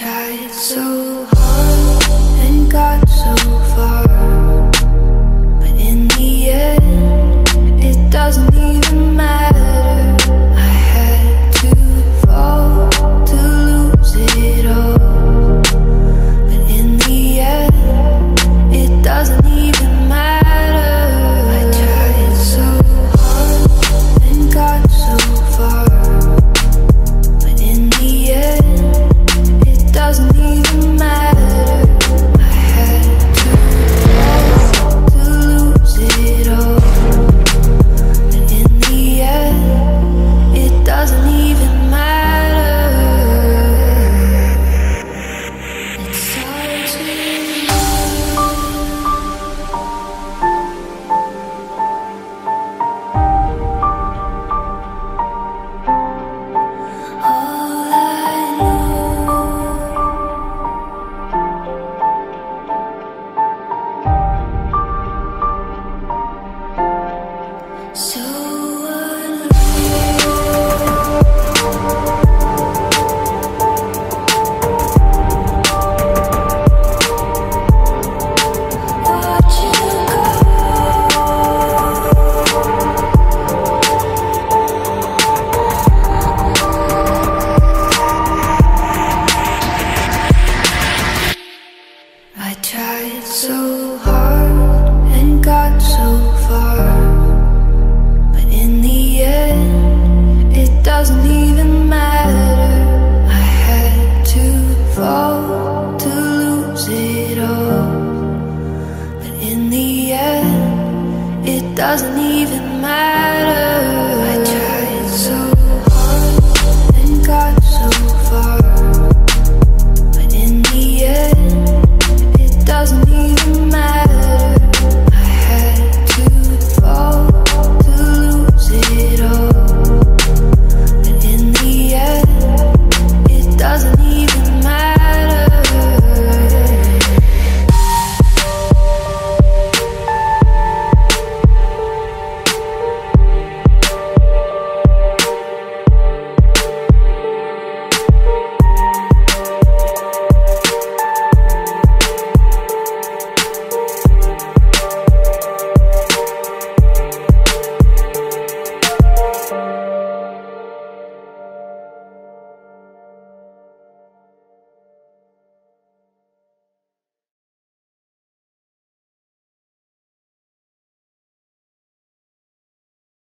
tried so hard and got doesn't even matter.